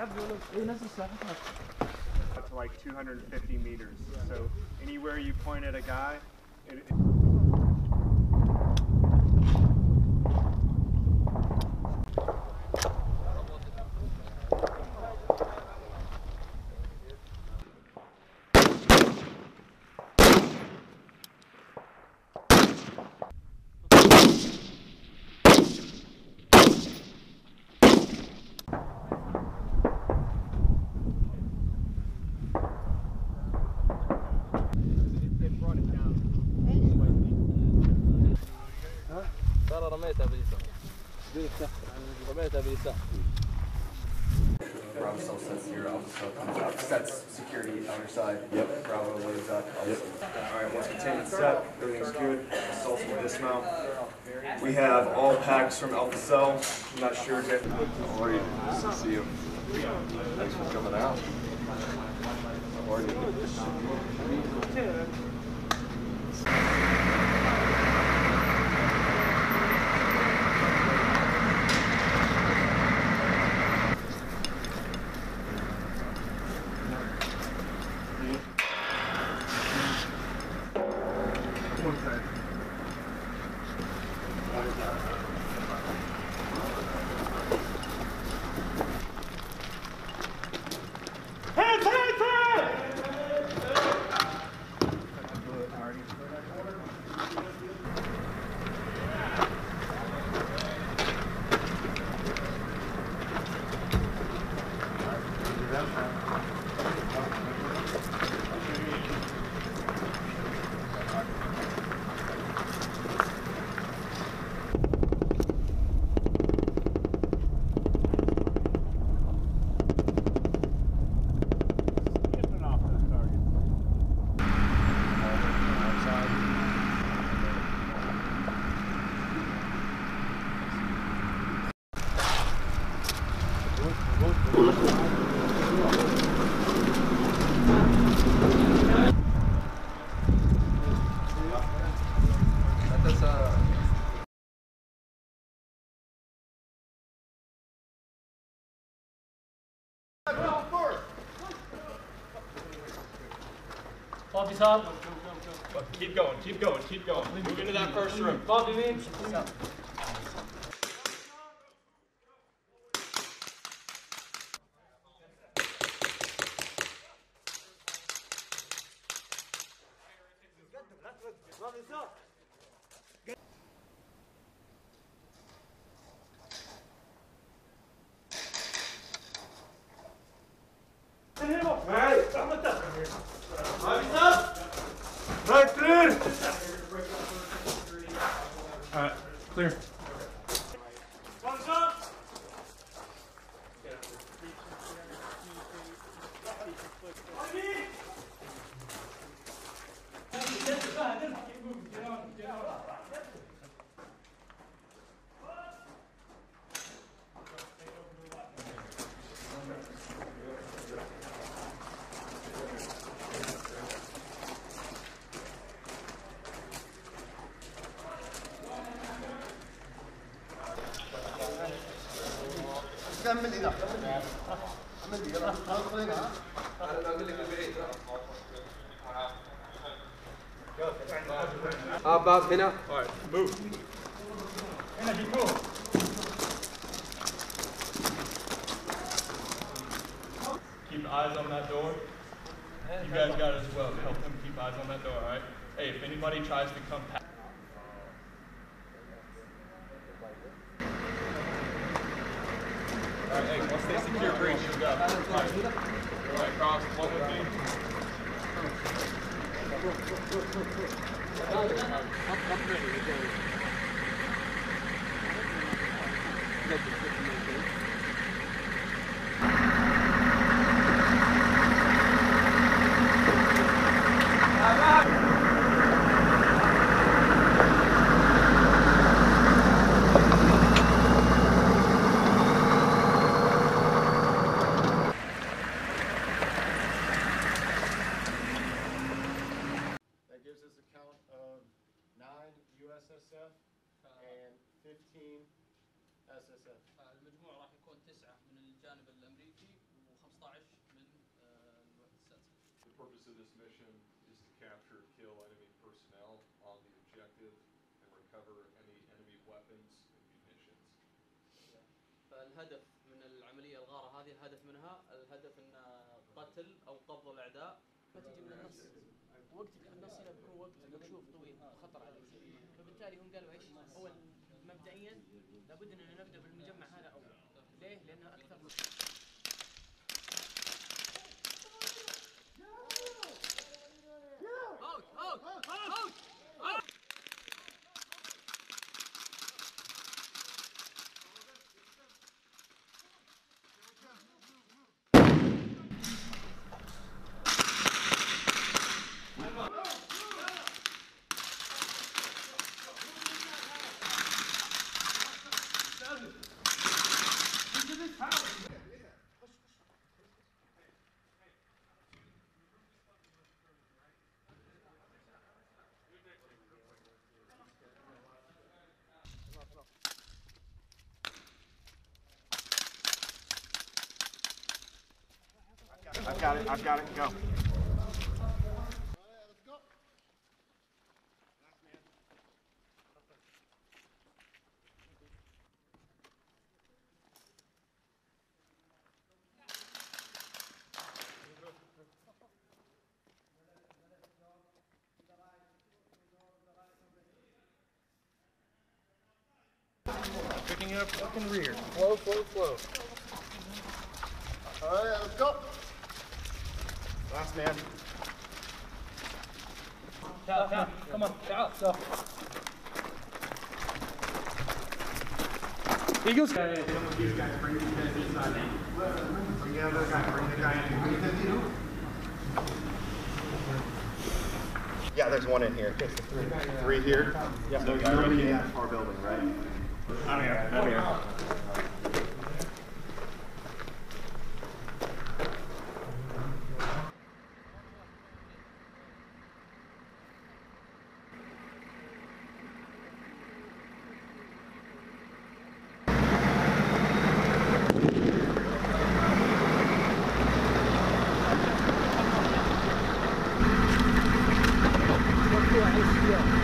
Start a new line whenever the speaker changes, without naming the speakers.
Up to like 250 meters. So anywhere you point at a guy, it, it
رميتها باليسار رميتها باليسار
Bravo cell sets here, Alpha cell comes out, sets security on your side. Yep. Bravo lays up. Yep. All right, once containment set, everything's good. Assaults will dismount. We have all packs from Alpha Cell. I'm not sure exactly.
How are you? Nice to see you. Thanks for coming out. How are you?
Bobby Tom.
keep going, keep going, keep going. Move into that first room.
Bobby Means. اه باب هنا
Alright, move. Keep eyes on that door. You guys got it as well. Help them keep eyes on that door, alright? Hey, if anybody tries to come past. Hey, once they secure breach, you go. Alright, Alright, one with me.
That
purpose of this mission is to capture, kill enemy personnel on the objective and recover any enemy weapons and munitions.
فالهدف من العملية الغارة هذه الهدف منها الهدف إن قتل أو قبض الأعداء.
ما تجي من النص وقتك في النص هنا بيكون وقت مكشوف طويل خطر عليك. فبالتالي هم قالوا إيش؟ أول مبدئيا لابد إننا نبدأ بالمجمع هذا أول. ليه؟ لأنه
أكثر got it, I've got it, go. Picking up fucking rear.
Flow, flow, flow.
All right, let's go. Last man.
come on تعال
Eagles. Bring the other guy, bring the guy in. Yeah, there's one in here. Three here? Yeah. So you're in the our building, right? I'm here. I'm here.
Yeah.